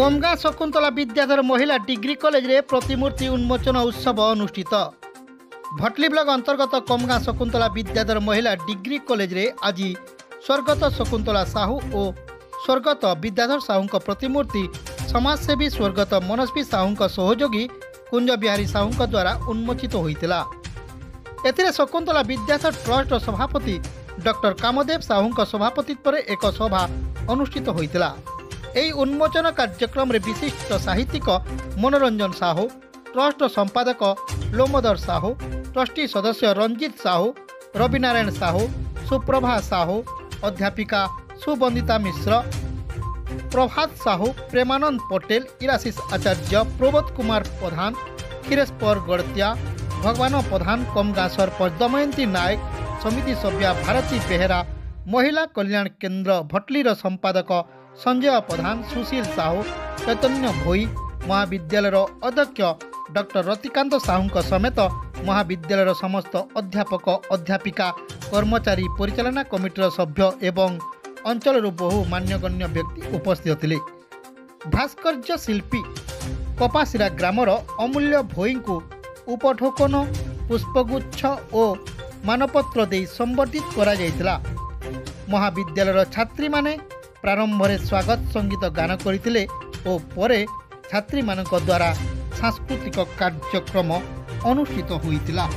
कोमगा शकुन्तला विद्याधर महिला डिग्री कलेजले प्रतिमूर्ति उन्मोचन उत्सव अनुष्ठित भटली ब्लक अन्तर्गत कमगाँ शकुन्तला विद्याधर महिला डिग्री कलेज आज स्वर्गत शकुन्तला साहु स्वर्गत विद्याधर साहु प्रतिमूर्ति समसेवी स्वर्गत मनस्वी साहुी द्वारा उन्मोचित हुन्छ एकुन्तला विद्याधर ट्रस्ट र सभापति डाक्टर कामदेव साहु सभापतित्वले एक सभा अनुष्ठित हुन्छ एई उन्मोचन कार्यक्रम विशिष्ट साहित्यिक मनोरञ्जन साहु ट्रष्ट संपादक लोमोदर साहू, ट्रस्टी सदस्य रञ्जित साहु रबिनारायण साहू, सुप्रभा साहू, अध्यापिका सुबन्दिता मिश्र प्रभात साहू, प्रेमानन्द पटेल् इराशिष आचार्य प्रवोध कुमार प्रधानरेश पर गडतिया भगवान प्रधान कमगासर पद्मयन्ती नायक समिति सभ्या भारती बेहेरा महिला कल्याण केन्द्र भटली र सम्पादक ସଞ୍ଜୟ ପ୍ରଧାନ ସୁଶୀଲ ସାହୁ ଚୈତନ୍ୟ ଭୋଇ ମହାବିଦ୍ୟାଳୟର ଅଧ୍ୟକ୍ଷ ଡକ୍ଟର ରତିକାନ୍ତ ସାହୁଙ୍କ ସମେତ ମହାବିଦ୍ୟାଳୟର ସମସ୍ତ ଅଧ୍ୟାପକ ଅଧ୍ୟାପିକା କର୍ମଚାରୀ ପରିଚାଳନା କମିଟିର ସଭ୍ୟ ଏବଂ ଅଞ୍ଚଳରୁ ବହୁ ମାନ୍ୟଗଣ୍ୟ ବ୍ୟକ୍ତି ଉପସ୍ଥିତ ଥିଲେ ଭାସ୍କର୍ଯ୍ୟ ଶିଳ୍ପୀ କପାସିରା ଗ୍ରାମର ଅମୂଲ୍ୟ ଭୋଇଙ୍କୁ ଉପଠୋକନ ପୁଷ୍ପଗୁଚ୍ଛ ଓ ମାନପତ୍ର ଦେଇ ସମ୍ବର୍ଦ୍ଧିତ କରାଯାଇଥିଲା ମହାବିଦ୍ୟାଳୟର ଛାତ୍ରୀମାନେ ପ୍ରାରମ୍ଭରେ ସ୍ୱାଗତ ସଙ୍ଗୀତ ଗାନ କରିଥିଲେ ଓ ପରେ ଛାତ୍ରୀମାନଙ୍କ ଦ୍ୱାରା ସାଂସ୍କୃତିକ କାର୍ଯ୍ୟକ୍ରମ ଅନୁଷ୍ଠିତ ହୋଇଥିଲା